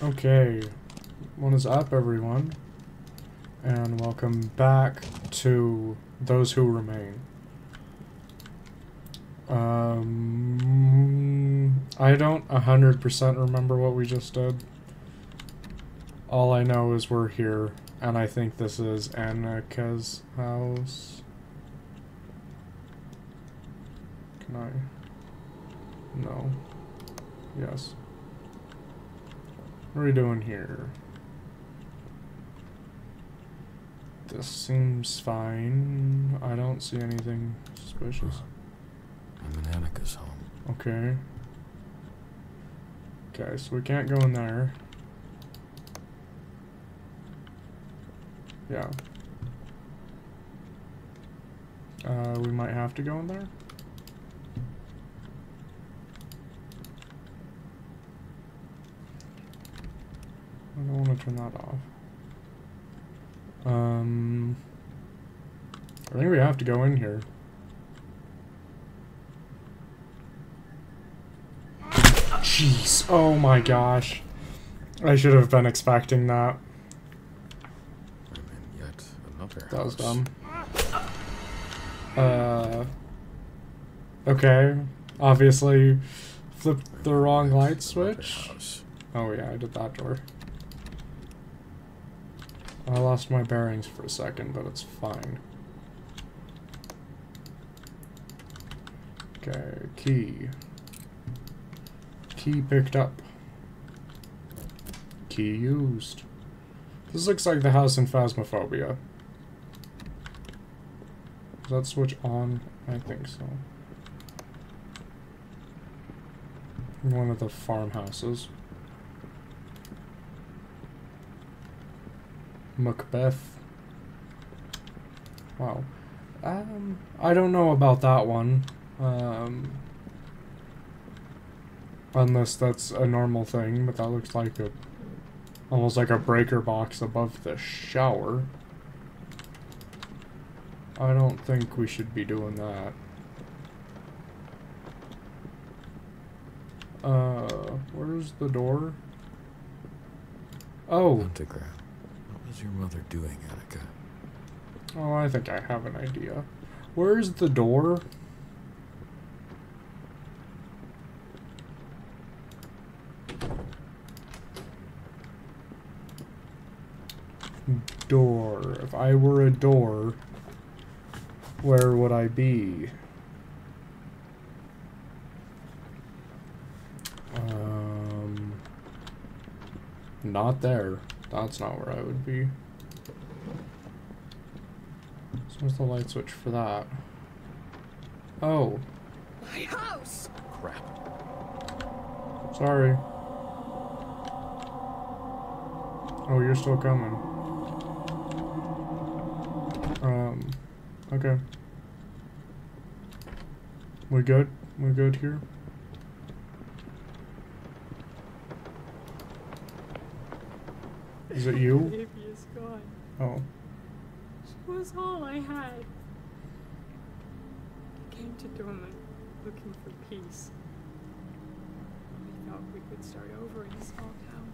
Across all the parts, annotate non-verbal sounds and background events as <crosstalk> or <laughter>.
Okay, what is up, everyone? And welcome back to Those Who Remain. Um, I don't 100% remember what we just did. All I know is we're here, and I think this is Annika's house. Can I? No. Yes. What are we doing here? This seems fine. I don't see anything suspicious. I'm in Annika's home. Okay. Okay, so we can't go in there. Yeah. Uh, we might have to go in there? I don't want to turn that off. Um, I think we have to go in here. Jeez. Oh my gosh. I should have been expecting that. I'm in yet another That was dumb. Uh. Okay. Obviously, flipped the wrong light switch. Oh yeah, I did that door. I lost my bearings for a second, but it's fine. Okay, key. Key picked up. Key used. This looks like the house in Phasmophobia. Is that switch on? I think so. One of the farmhouses. Macbeth. Wow. Um, I don't know about that one. Um, unless that's a normal thing, but that looks like a almost like a breaker box above the shower. I don't think we should be doing that. Uh, where's the door? Oh, Montegra. Was your mother doing, Annika? oh, I think I have an idea. Where's the door? Door. If I were a door, where would I be? Um, not there. That's not where I would be. So where's the light switch for that? Oh, My house! Crap. sorry. Oh, you're still coming. Um, okay. We good? We good here? Is it you? Baby is gone. Oh. She was all I had. I came to Dormont looking for peace. We thought we could start over in a small town.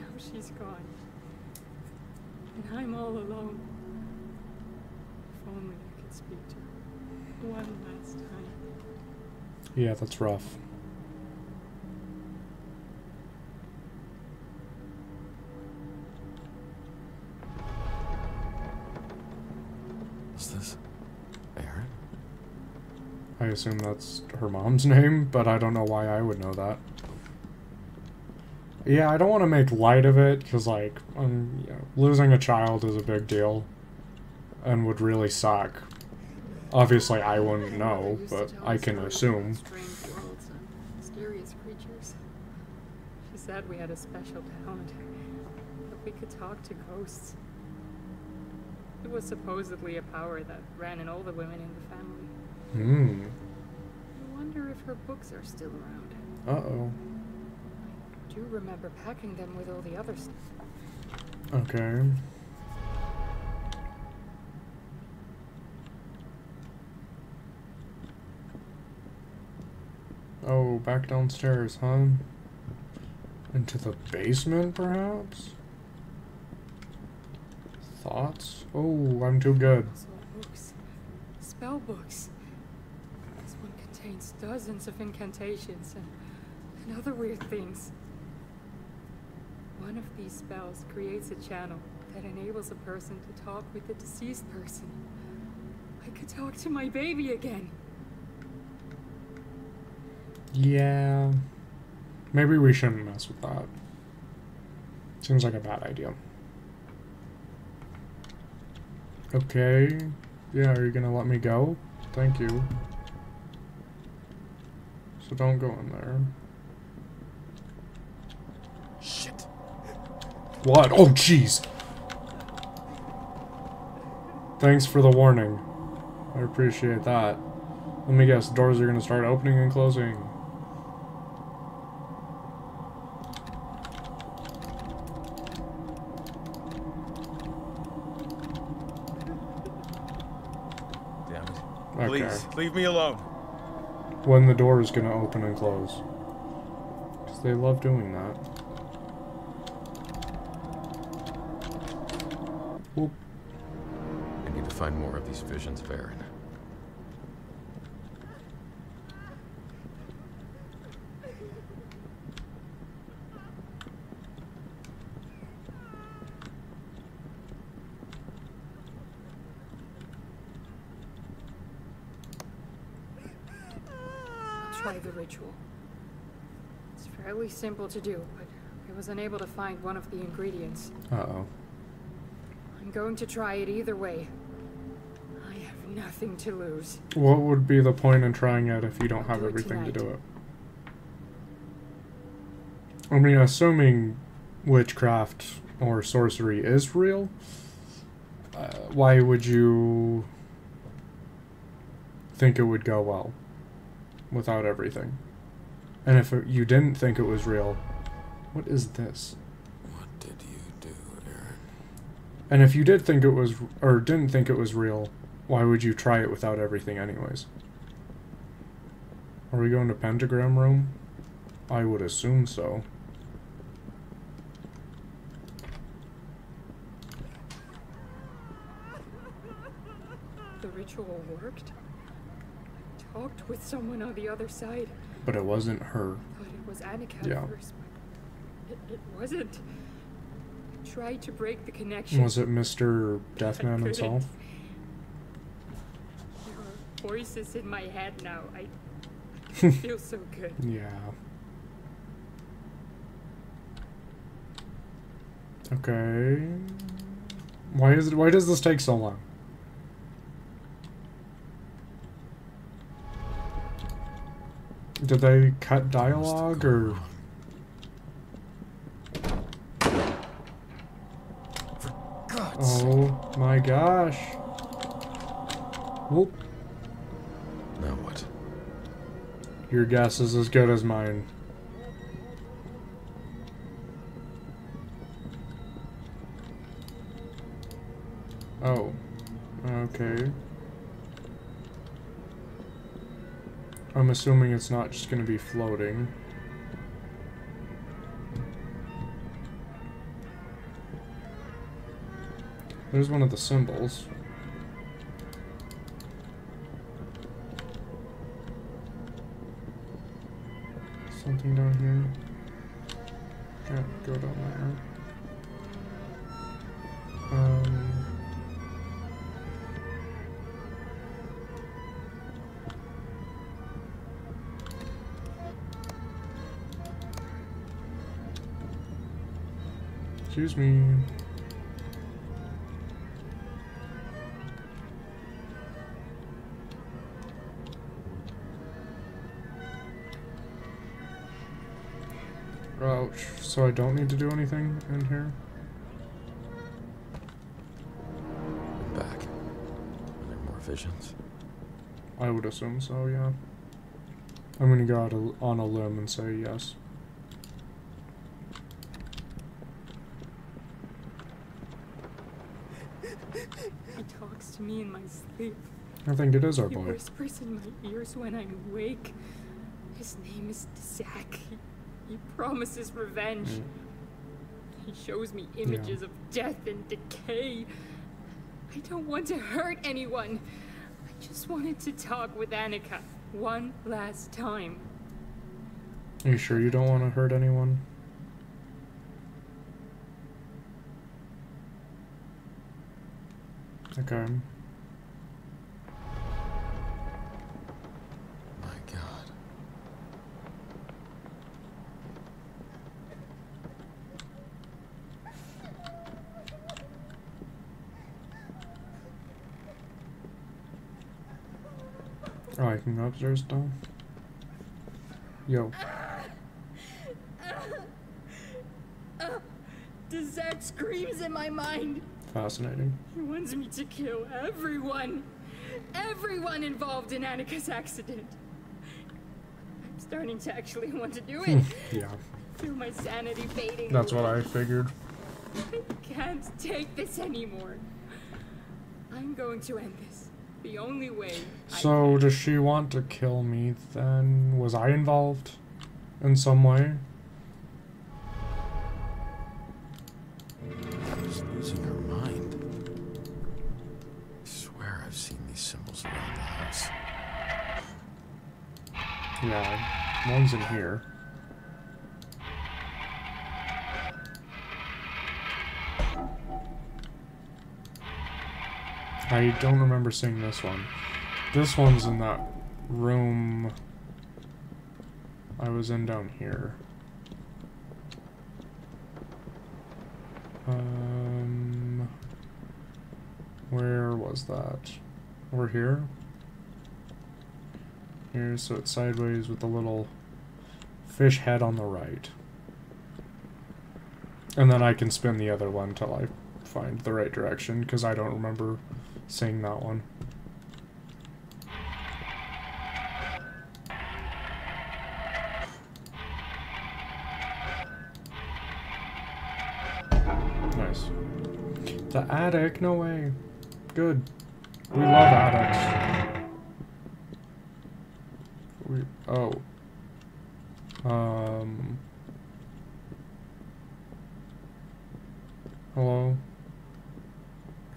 Now she's gone. And I'm all alone. If only I could speak to her one last time. Yeah, that's rough. I assume that's her mom's <laughs> name, but I don't know why I would know that. Yeah, I don't want to make light of it because, like, um, losing a child is a big deal and would really suck. Obviously, I wouldn't know, but I can assume. She said we had a special talent, that we could talk to ghosts. It was supposedly a power that ran in all the women in the family. Hmm. I wonder if her books are still around. Uh oh. I do remember packing them with all the other stuff. Okay. Oh, back downstairs, huh? Into the basement, perhaps? Thoughts? Oh, I'm too good. Also books. Spell books. Dozens of incantations and, and other weird things. One of these spells creates a channel that enables a person to talk with the deceased person. I could talk to my baby again. Yeah. Maybe we shouldn't mess with that. Seems like a bad idea. Okay. Yeah, are you gonna let me go? Thank you. So don't go in there. Shit. What? Oh, jeez! Thanks for the warning. I appreciate that. Let me guess, doors are gonna start opening and closing. Damn it. Okay. Please, leave me alone. When the door is gonna open and close. Because they love doing that. Whoop. I need to find more of these visions of Aaron. I'll try the ritual. It's fairly simple to do, but I was unable to find one of the ingredients. Uh-oh. I'm going to try it either way. I have nothing to lose. What would be the point in trying it if you don't I'll have do everything to do it? I mean, assuming witchcraft or sorcery is real, uh, why would you think it would go well without everything? And if you didn't think it was real, what is this? What did you do, Aaron? And if you did think it was, or didn't think it was real, why would you try it without everything, anyways? Are we going to Pentagram Room? I would assume so. The ritual worked. I talked with someone on the other side. But it wasn't her. Thought it was Annika at Yeah. first, but it, it wasn't. I tried to break the connection. Was it Mr. Deathman <laughs> himself? There are voices in my head now. I <laughs> feel so good. Yeah. Okay. Why is it? Why does this take so long? Did they cut dialogue or? For God's sake. Oh my gosh. Whoop. Now what? Your guess is as good as mine. I'm assuming it's not just gonna be floating. There's one of the symbols. Something down here. Can't go down there. Excuse me. Ouch. So I don't need to do anything in here? I'm back. Are there more visions? I would assume so, yeah. I'm gonna go out on a limb and say yes. He talks to me in my sleep. I think it is our he boy. whispers in my ears when I'm awake. His name is Zach. He, He promises revenge. Mm. He shows me images of death and decay. I don't want to hurt anyone. I just wanted to talk with Annika one last time. Are you sure you don't want to hurt anyone? Okay. My god. I go upstairs now. Yo. <laughs> Dessert screams in my mind. Fascinating. He wants me to kill everyone. Everyone involved in Annika's accident. I'm starting to actually want to do it. <laughs> Yeah. Feel my sanity fading. That's what. I figured. I can't take this anymore. I'm going to end this. The only way. So, can. does she want to kill me then? Was I involved in some way? She's losing her mind. I swear I've seen these symbols around the house. Yeah, one's in here. I don't remember seeing this one. This one's in that room I was in down here. Um, where was that? Over here? Here, so it's sideways with the little fish head on the right. And then I can spin the other one till I find the right direction, because I don't remember seeing that one. Nice. The attic? No way. Good. We love attics. We oh. Um. Hello.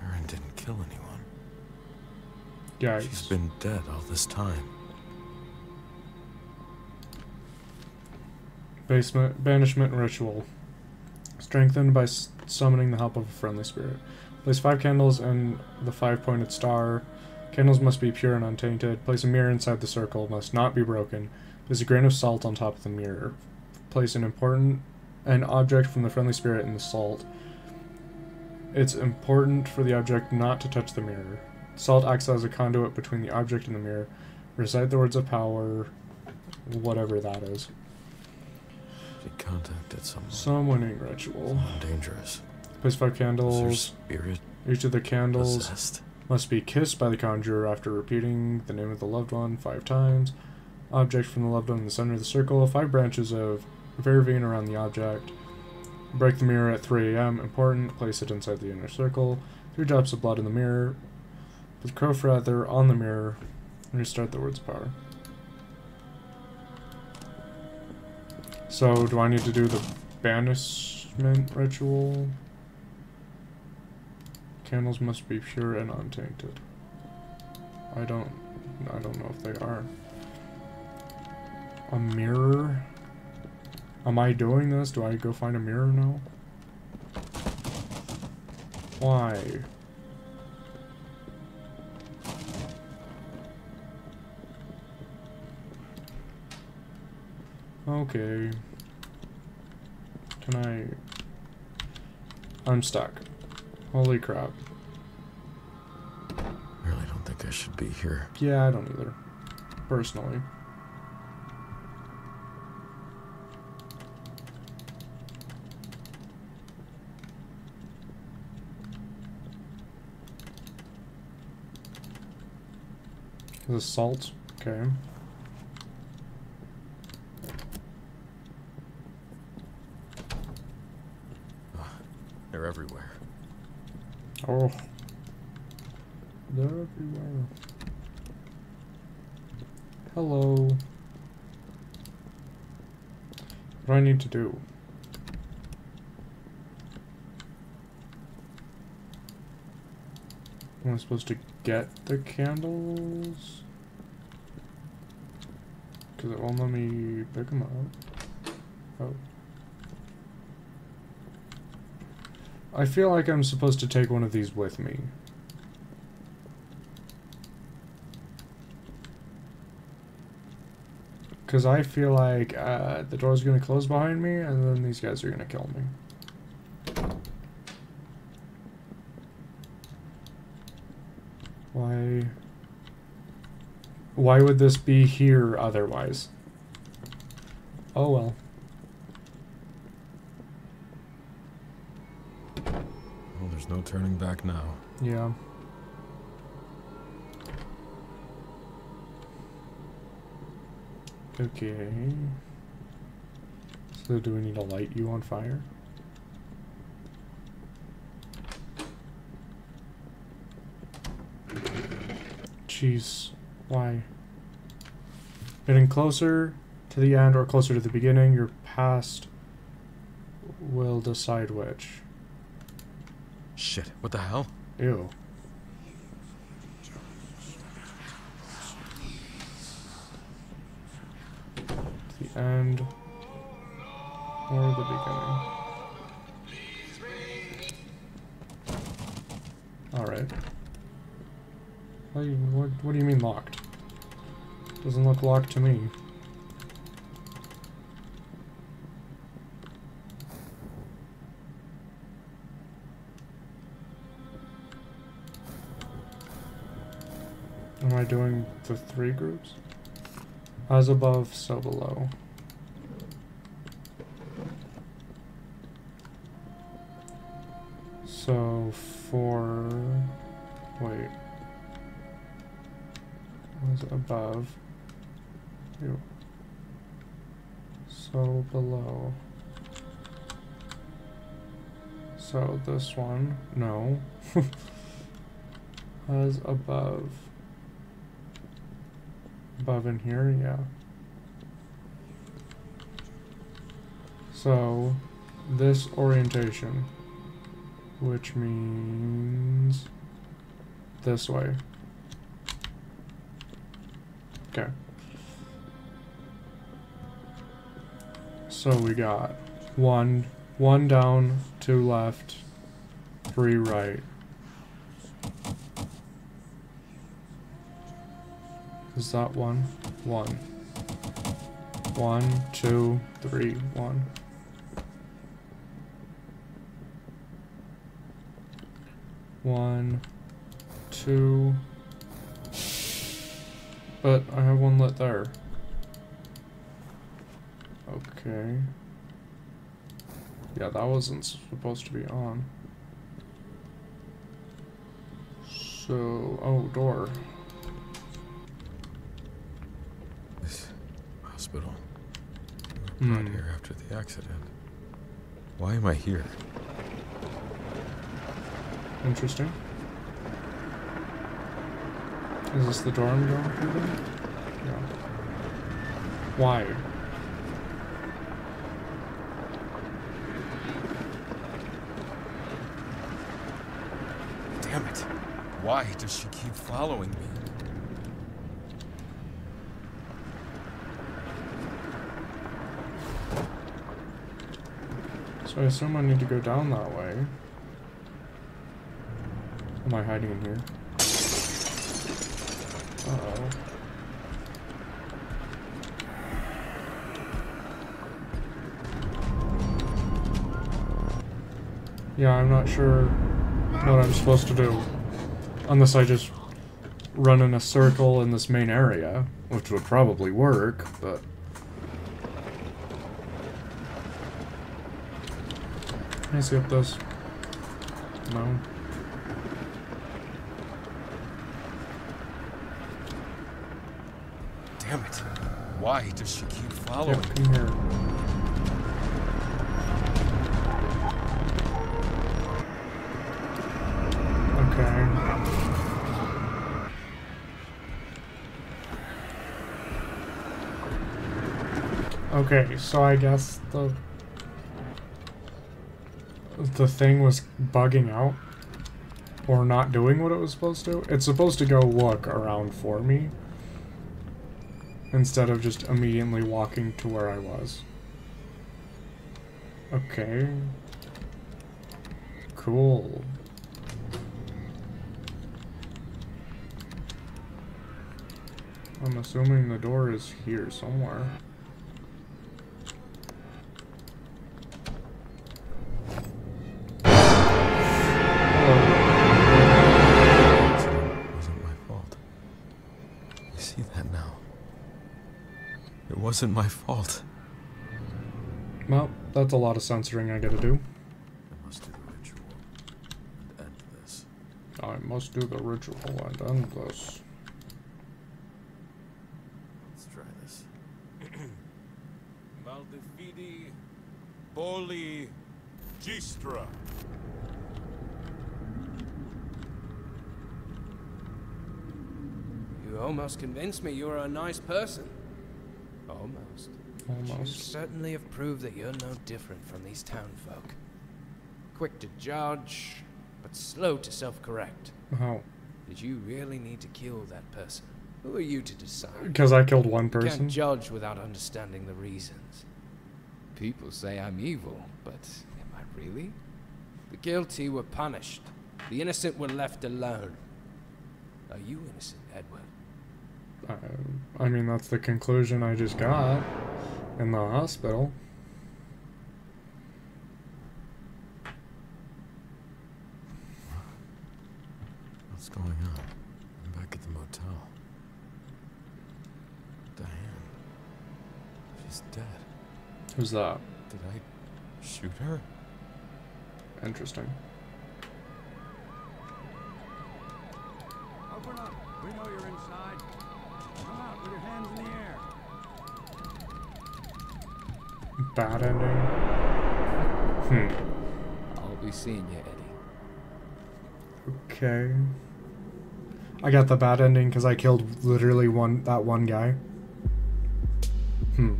Erin didn't kill anyone. Yeah. She's been dead all this time. Basement banishment ritual. Strengthened by s- summoning the help of a friendly spirit. Place five candles and the five-pointed star. Candles must be pure and untainted. Place a mirror inside the circle. Must not be broken. Place a grain of salt on top of the mirror. Place an important an object from the friendly spirit in the salt. It's important for the object not to touch the mirror. Salt acts as a conduit between the object and the mirror. Recite the words of power, whatever that is. She contacted someone. Summoning ritual. Someone dangerous. Place five candles. spirit Each of the candles possessed? must be kissed by the conjurer after repeating the name of the loved one five times. Object from the loved one in the center of the circle. Five branches of vervain around the object. Break the mirror at 3 a.m. Important. Place it inside the inner circle. Three drops of blood in the mirror. Put crow feather on the mirror. Restart the words power. So, do I need to do the banishment ritual? Candles must be pure and untainted. I don't I don't know if they are. A mirror? Am I doing this? Do I go find a mirror now? Why? Okay. Can I... I'm stuck. Holy crap. I really don't think I should be here. Yeah, I don't either. Personally. The salt. Okay. They're everywhere. Oh. They're everywhere. Hello. What do I need to do? Am I supposed to get the candles? Because it won't let me pick them up. Oh. I feel like I'm supposed to take one of these with me. Because I feel like uh, the door's going to close behind me, and then these guys are going to kill me. Why... Why would this be here otherwise? Oh well. Well, no turning back now. Yeah. Okay. So do we need to light you on fire? Jeez. Why? Getting closer to the end or closer to the beginning, your past will decide which. Shit, what the hell? Ew. The end or the beginning. Alright. What, what do you mean locked? Doesn't look locked to me. I doing the three groups? As above, so below. So for wait. Was above. Ew. So below. So this one, no. <laughs> As above. Above in here, yeah. So, this orientation, which means this way. Okay. So we got one, one down, two left, three right. Is that one? One. One, two, three, one. One, two. But I have one lit there. Okay. Yeah, that wasn't supposed to be on. So, oh, door. Brought Hmm. here after the accident. Why am I here? Interesting. Is this the door I'm going through? Yeah. Why? Damn it. Why does she keep following me? I assume I need to go down that way. Am I hiding in here? Uh-oh. Yeah, I'm not sure what I'm supposed to do. Unless I just run in a circle in this main area, which would probably work, but... I skip this? No. Damn it. Why does she keep following Yep, me? here. Okay. Okay, so I guess the the thing was bugging out or not doing what it was supposed to. It's supposed to go look around for me instead of just immediately walking to where I was. Okay. Cool. I'm assuming the door is here somewhere. Wasn't my fault. Well, that's a lot of censoring I gotta do. I must do the ritual and end this. I must do the ritual and end this. Let's try this. <clears throat> Maldefidi Boli Gistra. You almost convinced me you were a nice person. Almost. You certainly have proved that you're no different from these townfolk. Quick to judge, but slow to self-correct. How? Did you really need to kill that person? Who are you to decide? Because I killed one You person. can't judge without understanding the reasons. People say I'm evil, but am I really? The guilty were punished. The innocent were left alone. Are you innocent, Edward? Uh, I mean, that's the conclusion I just got in the hospital. What's going on? I'm back at the motel. Diane. She's dead. Who's that? Did I shoot her? Interesting. Open up. We know you're inside. Come out with your hands in the air. Bad ending. Hmm. I'll be seeing you, Eddie. Okay. I got the bad ending because I killed literally one that one guy. Hmm.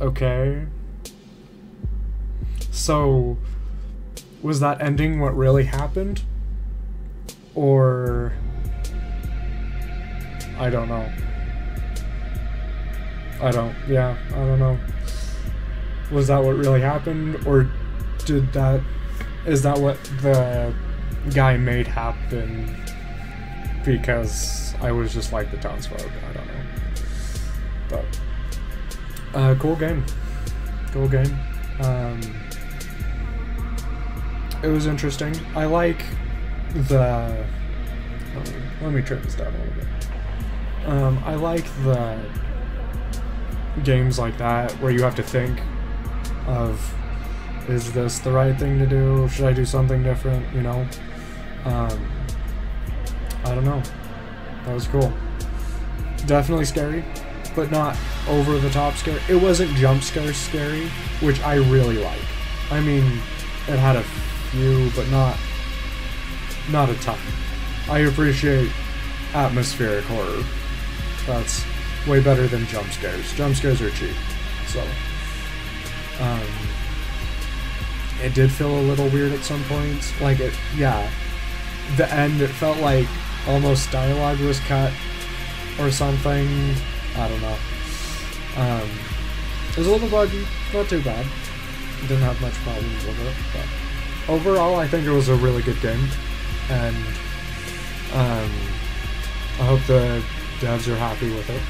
Okay. So, was that ending what really happened? Or. I don't know. I don't. Yeah, I don't know. Was that what really happened? Or did that. Is that what the guy made happen because I was just like the townsfolk? I don't know. But. Uh, cool game. Cool game. Um, it was interesting. I like the. Let me, let me trim this down a little bit. Um, I like the games like that where you have to think of is this the right thing to do? Should I do something different? You know? Um, I don't know. That was cool. Definitely scary, but not over the top scary. It wasn't jump scare scary, which I really like. I mean, it had a few, but not not a ton. I appreciate atmospheric horror. That's way better than jump scares. Jump scares are cheap, so. Um, it did feel a little weird at some points. Like it, yeah. The end, it felt like almost dialogue was cut or something. I don't know. Um, it was a little buggy, not too bad. Didn't have much problems with it, but overall, I think it was a really good game, and um, I hope the devs are happy with it.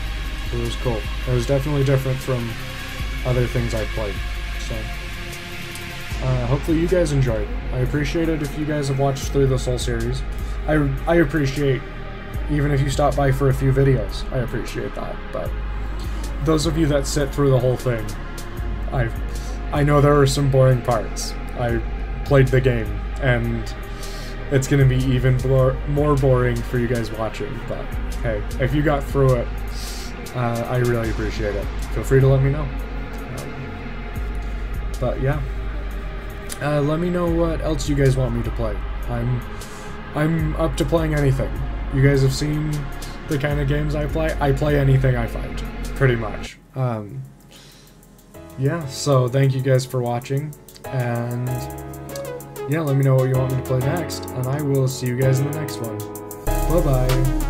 It was cool. It was definitely different from other things I've played. So. Uh, hopefully you guys enjoyed. I appreciate it if you guys have watched through this whole series. I, I appreciate even if you stop by for a few videos. I appreciate that. But those of you that sit through the whole thing, I I know there are some boring parts. I played the game and it's going to be even more boring for you guys watching. But hey, if you got through it, uh, I really appreciate it. Feel free to let me know. Um, but yeah. Uh, let me know what else you guys want me to play. I'm I'm up to playing anything. You guys have seen the kind of games I play. I play anything I find. pretty much. Um, yeah, so thank you guys for watching, and yeah, let me know what you want me to play next, and I will see you guys in the next one. Bye bye.